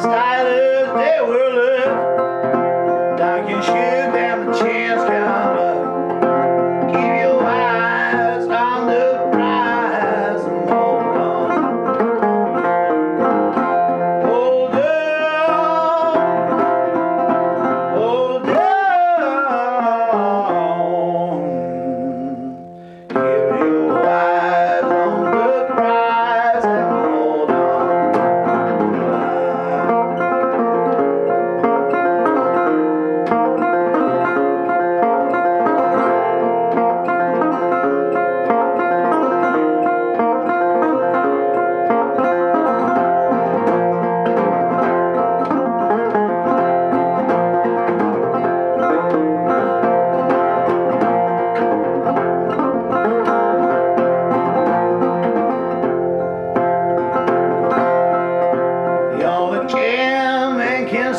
stylist, they will live. Dark shoes.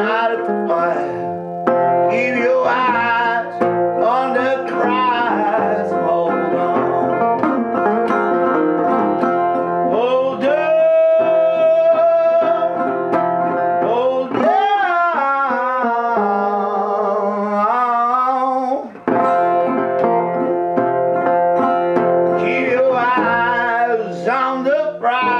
out at the fire. Keep your eyes on the prize. Hold on. Hold on. Hold on. Keep your eyes on the prize.